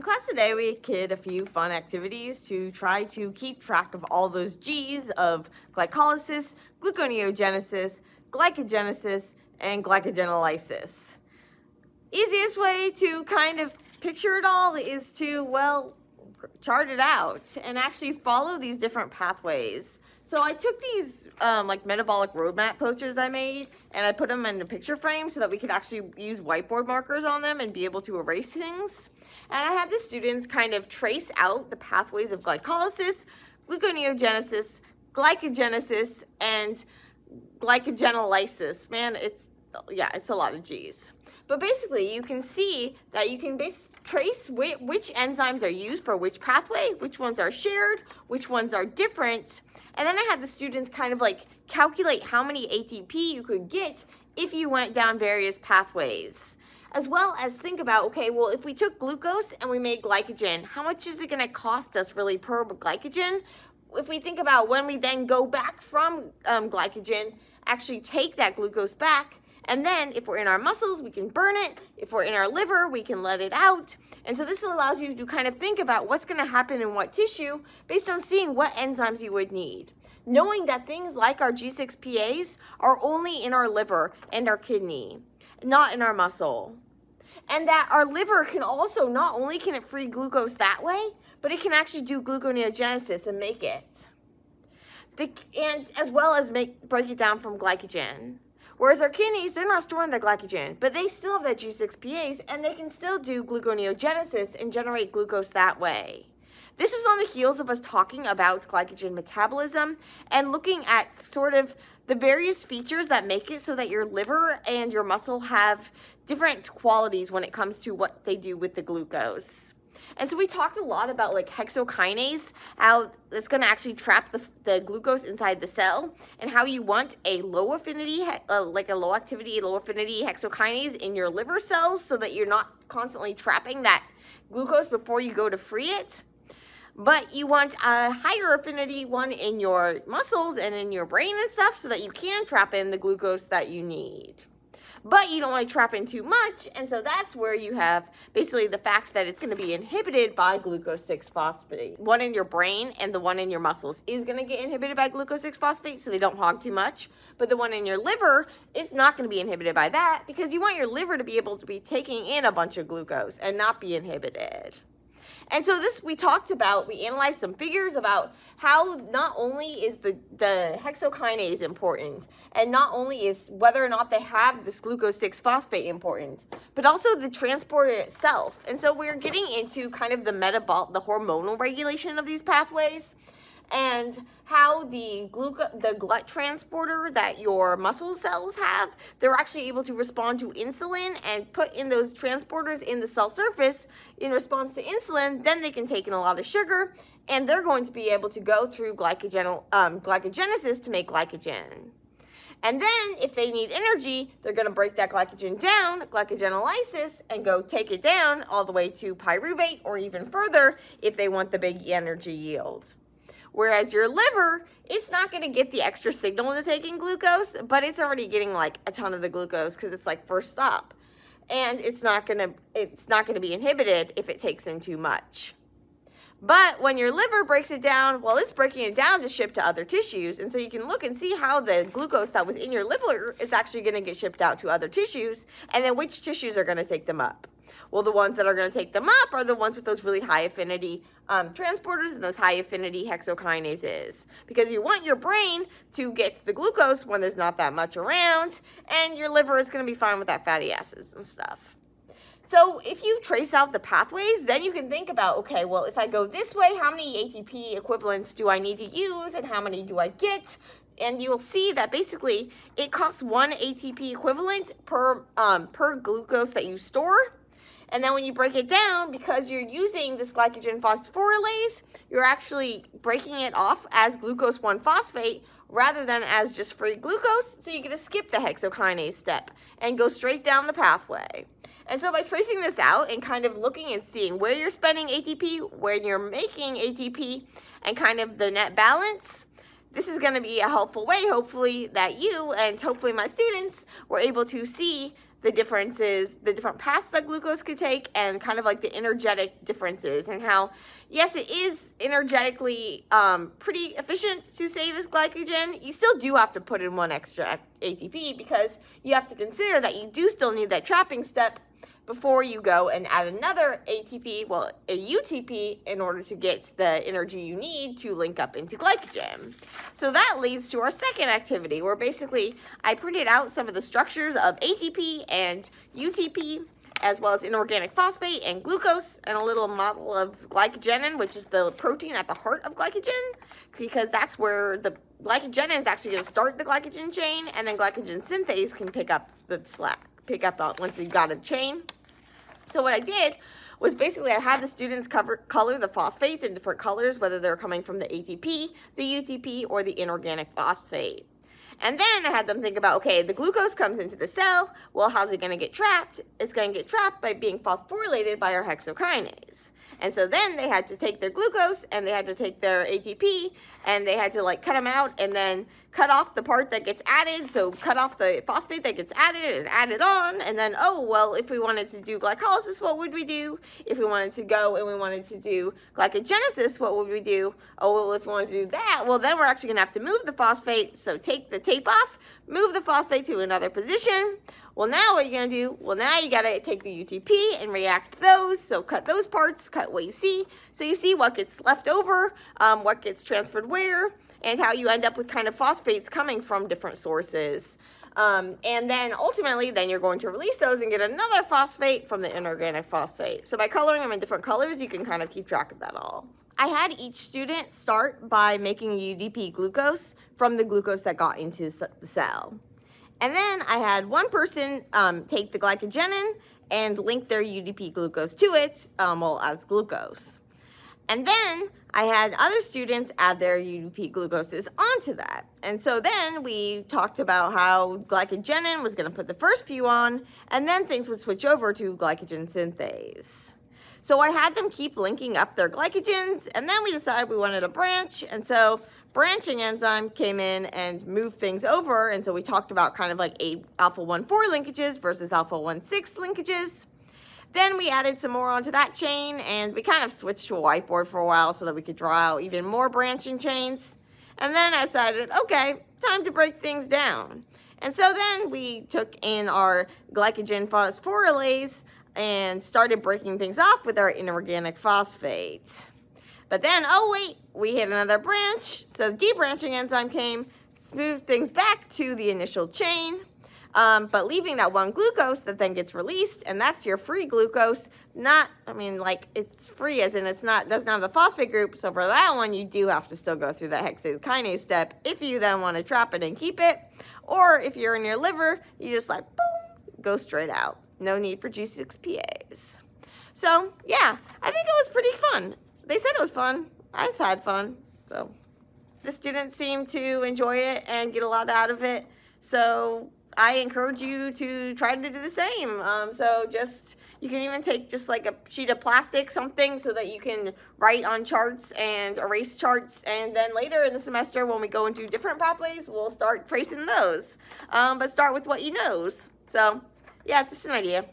In class today, we did a few fun activities to try to keep track of all those G's of glycolysis, gluconeogenesis, glycogenesis, and glycogenolysis. Easiest way to kind of picture it all is to, well, chart it out and actually follow these different pathways. So I took these um, like metabolic roadmap posters I made and I put them in a picture frame so that we could actually use whiteboard markers on them and be able to erase things. And I had the students kind of trace out the pathways of glycolysis, gluconeogenesis, glycogenesis, and glycogenolysis. Man, it's, yeah, it's a lot of G's. But basically, you can see that you can basically trace which, which enzymes are used for which pathway, which ones are shared, which ones are different. And then I had the students kind of like calculate how many ATP you could get if you went down various pathways. As well as think about, okay, well, if we took glucose and we made glycogen, how much is it gonna cost us really per glycogen? If we think about when we then go back from um, glycogen, actually take that glucose back, and then if we're in our muscles, we can burn it. If we're in our liver, we can let it out. And so this allows you to kind of think about what's gonna happen in what tissue based on seeing what enzymes you would need. Knowing that things like our G6Pase are only in our liver and our kidney, not in our muscle. And that our liver can also, not only can it free glucose that way, but it can actually do gluconeogenesis and make it. The, and as well as make break it down from glycogen. Whereas our kidneys, they're not storing their glycogen, but they still have that G6Pase and they can still do gluconeogenesis and generate glucose that way. This was on the heels of us talking about glycogen metabolism and looking at sort of the various features that make it so that your liver and your muscle have different qualities when it comes to what they do with the glucose. And so we talked a lot about like hexokinase, how it's going to actually trap the, the glucose inside the cell, and how you want a low affinity, uh, like a low activity, low affinity hexokinase in your liver cells so that you're not constantly trapping that glucose before you go to free it. But you want a higher affinity one in your muscles and in your brain and stuff so that you can trap in the glucose that you need but you don't want to trap in too much. And so that's where you have basically the fact that it's going to be inhibited by glucose 6-phosphate. One in your brain and the one in your muscles is going to get inhibited by glucose 6-phosphate so they don't hog too much. But the one in your liver, it's not going to be inhibited by that because you want your liver to be able to be taking in a bunch of glucose and not be inhibited. And so this we talked about, we analyzed some figures about how not only is the, the hexokinase important, and not only is whether or not they have this glucose 6-phosphate important, but also the transporter itself. And so we're getting into kind of the metabolic, the hormonal regulation of these pathways and how the gluco the glut transporter that your muscle cells have, they're actually able to respond to insulin and put in those transporters in the cell surface in response to insulin, then they can take in a lot of sugar and they're going to be able to go through glycogen, um, glycogenesis to make glycogen. And then if they need energy, they're going to break that glycogen down, glycogenolysis, and go take it down all the way to pyruvate or even further if they want the big energy yield. Whereas your liver, it's not going to get the extra signal to taking glucose, but it's already getting like a ton of the glucose because it's like first stop. And it's not going to it's not going to be inhibited if it takes in too much. But when your liver breaks it down, well, it's breaking it down to ship to other tissues. And so you can look and see how the glucose that was in your liver is actually going to get shipped out to other tissues, and then which tissues are going to take them up. Well, the ones that are going to take them up are the ones with those really high affinity um, transporters and those high affinity hexokinases. Because you want your brain to get the glucose when there's not that much around, and your liver is going to be fine with that fatty acids and stuff. So if you trace out the pathways, then you can think about, okay, well, if I go this way, how many ATP equivalents do I need to use and how many do I get? And you'll see that basically it costs one ATP equivalent per, um, per glucose that you store. And then when you break it down, because you're using this glycogen phosphorylase, you're actually breaking it off as glucose 1-phosphate rather than as just free glucose. So you're going to skip the hexokinase step and go straight down the pathway. And so by tracing this out and kind of looking and seeing where you're spending ATP, where you're making ATP, and kind of the net balance, this is going to be a helpful way, hopefully, that you and hopefully my students were able to see the differences, the different paths that glucose could take, and kind of like the energetic differences, and how, yes, it is energetically um, pretty efficient to save as glycogen. You still do have to put in one extra ATP because you have to consider that you do still need that trapping step before you go and add another ATP, well, a UTP, in order to get the energy you need to link up into glycogen. So that leads to our second activity, where basically I printed out some of the structures of ATP and UTP, as well as inorganic phosphate and glucose, and a little model of glycogenin, which is the protein at the heart of glycogen, because that's where the glycogenin is actually going to start the glycogen chain, and then glycogen synthase can pick up the slack, pick up on once you've got a chain. So what I did was basically I had the students cover, color the phosphates in different colors, whether they're coming from the ATP, the UTP, or the inorganic phosphate. And then I had them think about, okay, the glucose comes into the cell. Well, how's it going to get trapped? It's going to get trapped by being phosphorylated by our hexokinase. And so then they had to take their glucose and they had to take their ATP and they had to like cut them out and then cut off the part that gets added. So cut off the phosphate that gets added and add it on. And then, oh, well, if we wanted to do glycolysis, what would we do? If we wanted to go and we wanted to do glycogenesis, what would we do? Oh, well, if we wanted to do that, well, then we're actually going to have to move the phosphate. So take the tape off, move the phosphate to another position. Well, now what you're going to do? Well, now you got to take the UTP and react those. So cut those parts, cut what you see. So you see what gets left over, um, what gets transferred where, and how you end up with kind of phosphates coming from different sources. Um, and then ultimately, then you're going to release those and get another phosphate from the inorganic phosphate. So by coloring them in different colors, you can kind of keep track of that all. I had each student start by making UDP glucose from the glucose that got into the cell. And then I had one person um, take the glycogenin and link their UDP glucose to it, um, well, as glucose. And then I had other students add their UDP glucoses onto that. And so then we talked about how glycogenin was going to put the first few on, and then things would switch over to glycogen synthase. So I had them keep linking up their glycogens, and then we decided we wanted a branch, and so branching enzyme came in and moved things over, and so we talked about kind of like a alpha 1-4 linkages versus alpha 1-6 linkages. Then we added some more onto that chain and we kind of switched to a whiteboard for a while so that we could draw out even more branching chains. And then I decided, okay, time to break things down. And so then we took in our glycogen phosphorylase and started breaking things off with our inorganic phosphate. But then, oh wait, we hit another branch. So the debranching enzyme came, smoothed things back to the initial chain um, but leaving that one glucose that then gets released, and that's your free glucose. Not, I mean, like it's free as in it's not doesn't have the phosphate group. So for that one, you do have to still go through that hexokinase step if you then want to trap it and keep it, or if you're in your liver, you just like boom, go straight out. No need for G6Pase. So yeah, I think it was pretty fun. They said it was fun. I've had fun. So the students seem to enjoy it and get a lot out of it. So I encourage you to try to do the same. Um, so just, you can even take just like a sheet of plastic, something, so that you can write on charts and erase charts. And then later in the semester, when we go into different pathways, we'll start tracing those. Um, but start with what you knows. So yeah, just an idea.